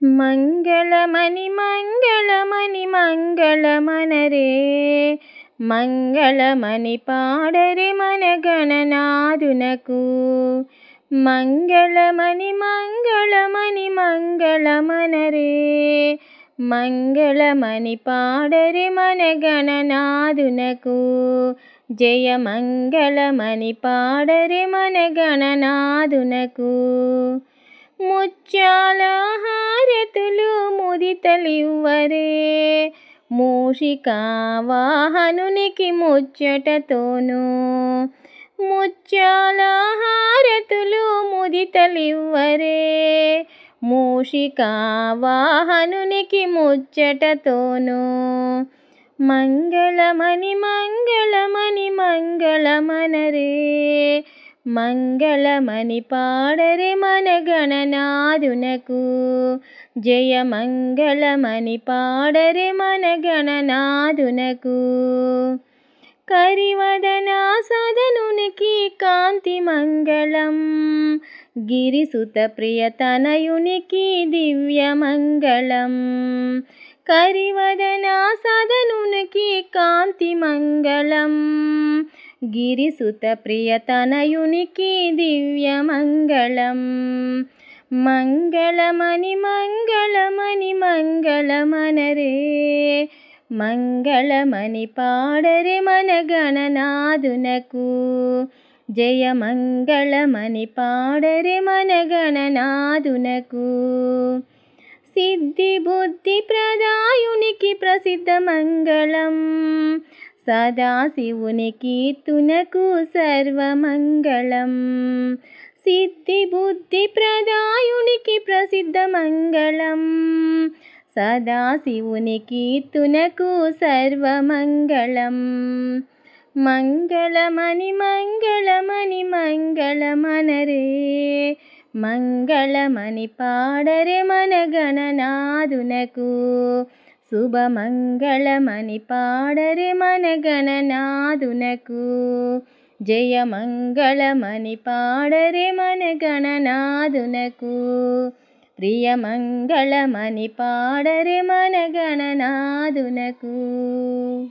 మంగళమణి మంగళమణి మంగళమనరే మంగళమణి పాడరే మన గణనాథునకు మంగళమణి మంగళమణి మంగళమనరే మంగళమణి పాడరే మన గణనాథునకు జయ మంగళమణి పాడరే మన గణనాథునకు ముత్యాల హారతులు ముదితలివ్వరే. మూషికా వాహనునికి ముచ్చటతోనూ ముత్యాల హారతులు ముదితలివ్వరే. మూషికా వాహనునికి ముచ్చటతోనూ మంగళమణి మంగళమణి మంగళమనరే. మంగళమణి పాడరే మన గణనాథునకు. జయ మంగళమణి పాడరే మన గణనాథునకు. కరివదన సదనునికి కాంతి మంగళం. గిరిసుత ప్రియతనయునికి దివ్య మంగళం. కరివదన సదనునికి కాంతి మంగళం. గిరిసుత ప్రియతనయునికి దివ్య మంగళం. మంగళమణి మంగళమణి మంగళమనరే. మంగళమణి పాడరే మన గణనాథునకు. జయ మంగళమణి పాడరే మన గణనాథునకు. సిద్ధి బుద్ధి ప్రదాయునికి ప్రసిద్ధ మంగళం. सदाशि उीर्तुनकु सर्वमङ्गलं सिद्धिबुद्धिप्रदायुनिकि प्रसिद्धमङ्गलं सदा शिवनि कीर्तुनकु मङ्गलमणि मङ्गलमणि मङ्गलमनरे मङ्गलमणिपाडरे मनगणनादुनकु శుభమంగళమని పాడరి మంగళమణి మంగళమణి మంగళమనరే మంగళమణి పాడరే మన గణనాథునకు. శుభమంగళమణి పాడరే మన గణనాథునకు. జయ మంగళమణి మన గణనాథునకు.